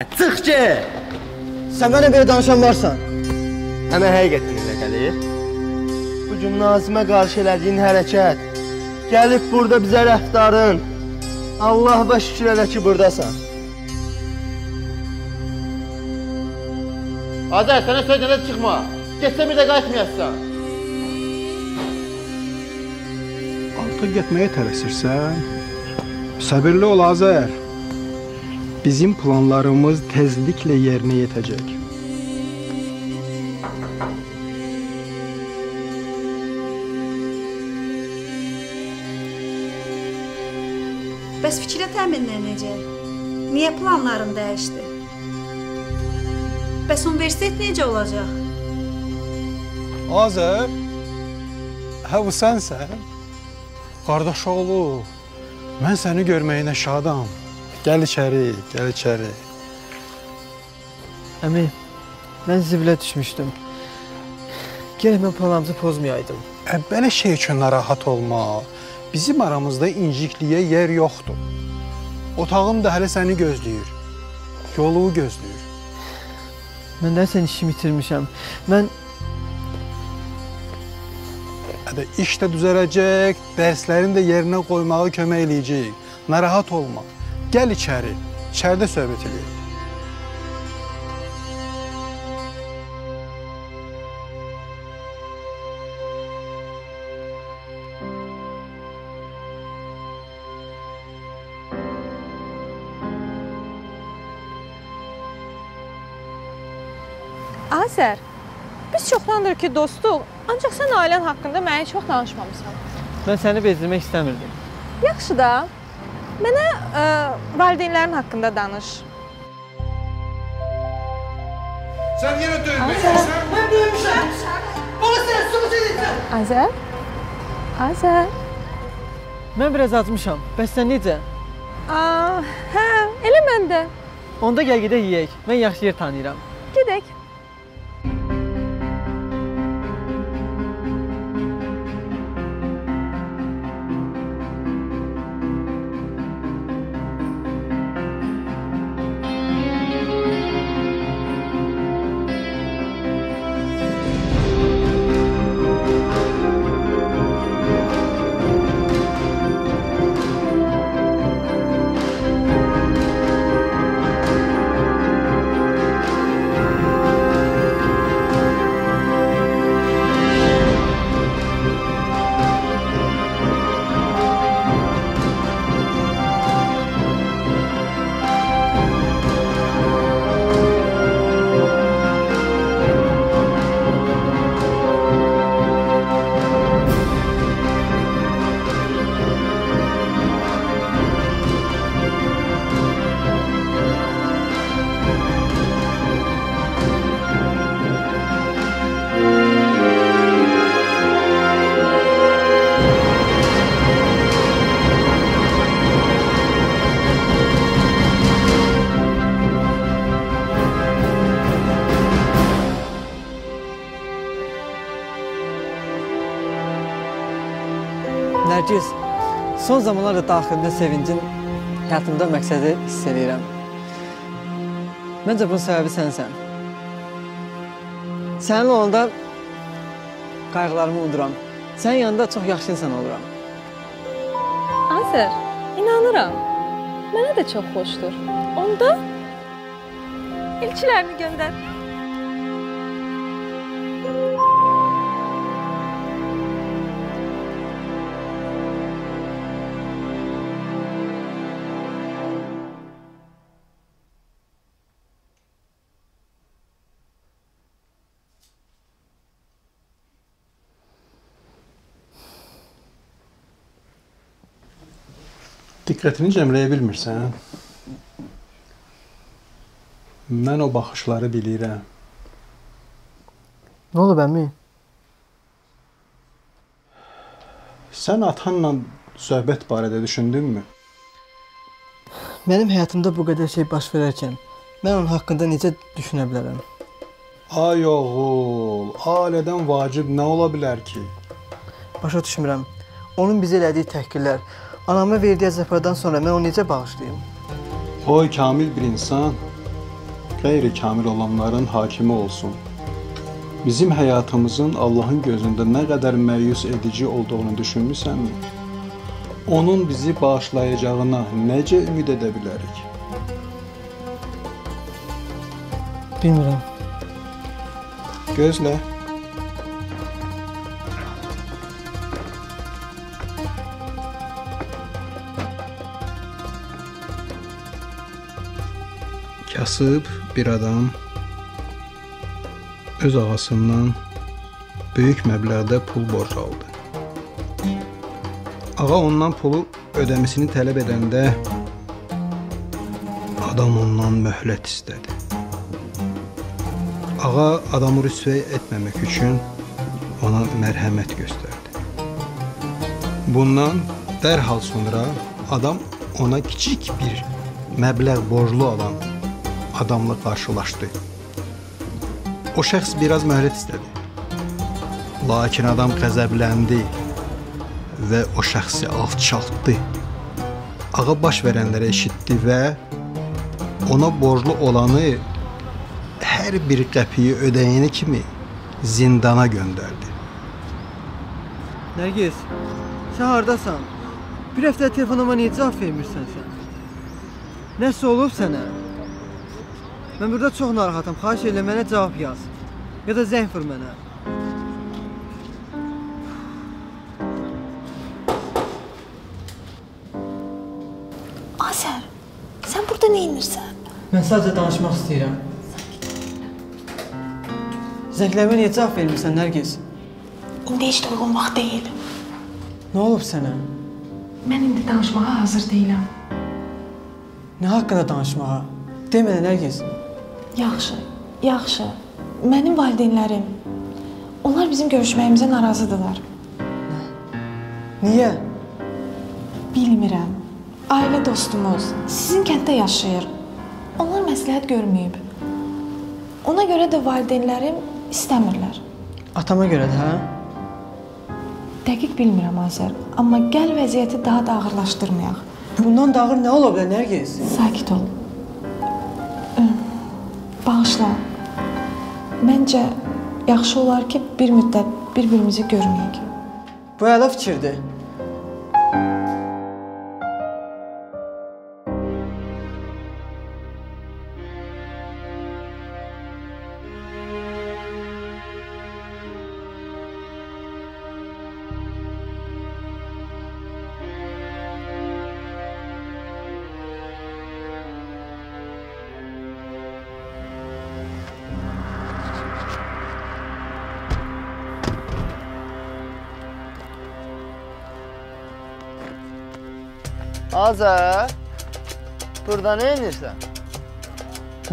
Çıx ki! Sən mənə belə danışan varsan. Həmə həqiqətini gəlir. Bu gün Nazimə qarşı elədiyin hərəkət, gəlib burada bizə rəftarın. Allah və şükür elə ki burdasan. Azər, sənə söylənə çıxma. Getsə bir də qayıtmayassan. Artıq getməyə tələsirsən? Səbirli ol Azər. Bizim planlarımız tezliklə yerinə yetəcək. Bəs fikrə təminlər necə? Niyə planların dəyişdi? Bəs universitet necə olacaq? Azər, hə bu sənsən? Qardaş oğlu, mən səni görməyinə şadam. Gəl içəri, gəl içəri. Əmi, mən zibilə düşmüşdüm. Gərək mən planımızı pozmayaydım. Ə, belə şey üçün narahat olma. Bizim aramızda incikliyə yer yoxdur. Otağım da hələ səni gözləyir. Yolumu gözləyir. Mən nəsə işimi itirmişəm. Mən Hədə iş də düzələcək, dərslərini də yerinə qoymağa kömək eləyəcək. Narahat olma. Gəl içəri. İçəridə söhbət eləyək. Azər, biz çoxdandır ki dostuq, ancaq sən ailən haqqında mənə çox danışmamısan. mən səni bezdirmək istəmirdim. Yaxşı da, mənə ə, valideynlərin haqqında danış. Sen yine dövmüşsün. Azər? Azər? Mən biraz acmışam. Bəs sən necə? Aa, hə, elə mən də. Onda gəl gedək yeyək. Mən yaxşı yer tanıyıram. Gedək. Nərgiz, son zamanlarda daxilimdə sevincin, həyatımda məqsədi hiss edirəm. Məncə bunun səbəbi sənsən. Sənin olanda qayğılarımı unuduram. Sənin yanında çox yaxşı insan oluram. Azər, inanıram. Mənə də çox xoşdur. Onda elçilərini göndər. Diqqətini cəmləyə bilmirsən? Mən o baxışları bilirəm. Nə olub əmi? Sən atanla söhbət barədə düşündünmü? Mənim həyatımda bu qədər şey baş verərkən mən onun haqqında necə düşünə bilərəm? Ay oğul, ailədən vacib nə ola bilər ki? Başa düşmürəm. Onun bizə elədiyi təhqirlər, anama verdiyi əzablardan sonra mən onu necə bağışlayım? Qoy kamil bir insan qeyri-kamil olanların hakimi olsun. Bizim həyatımızın Allahın gözündə nə qədər məyus edici olduğunu düşünmüsənmi? Onun bizi bağışlayacağına necə ümid edə bilərik? Bilmirəm. Gözlə. Kasıb bir adam öz ağasından böyük məbləğdə pul borc aldı. Ağa ondan pulu ödəməsini tələb edəndə adam ondan möhlət istədi. Ağa adamı rüsvəy etməmək üçün ona mərhəmət göstərdi. Bundan dərhal sonra adam ona kiçik bir məbləğ borclu olan adamla qarşılaşdı. O şəxs biraz möhlət istədi. Lakin adam qəzəbləndi və o şəxsi alçaltdı. Ağa baş verənləri eşitdi və ona borclu olanı hər bir qəpiyi ödəyəni kimi zindana göndərdi. Nərgiz, sən hardasan? Bir həftə telefonuma niyə cavab vermirsən sən? Nəsə olub sənə? Mən burada çox narahatam. Xahiş edirəm mənə cavab yaz. Ya da zəng vur mənə. Azər, sən burada nə edirsən? Mən sadəcə danışmaq istəyirəm. Zənglərimə niyə cavab vermirsən Nərgiz? İndi heç də uyğun vaxt deyil. Nə olub sənə? Mən indi danışmağa hazır deyiləm. Nə haqqında danışmağa? De mənə Nərgiz. Yaxşı, yaxşı. Mənim valideynlərim onlar bizim görüşməyimizə narazıdırlar. Niyə? Bilmirəm. Ailə dostumuz sizin kənddə yaşayır. Onlar məsləhət görməyib. Ona görə də valideynlərim istəmirlər. Atama görədir, hə? Dəqiq bilmirəm Azər, amma gəl vəziyyəti daha da ağırlaşdırmayaq. Bundan da ağır nə ola bilər Nərgiz? Sakit ol. Bağışla. Məncə yaxşı olar ki, bir müddət bir-birimizi görməyək. Bu əla fikirdir. Azər, burada nə edirsən?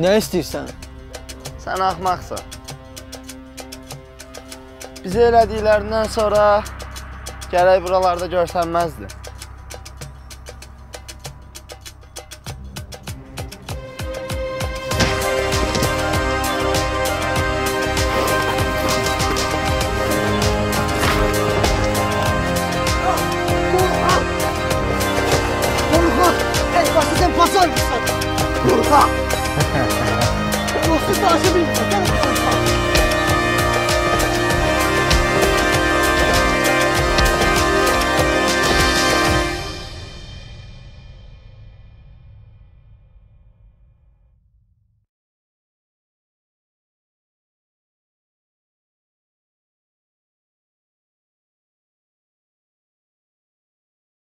Nə istəyirsən? Sən axmaqsan. Bizə elədiklərindən sonra gərək buralarda görsənməzdin.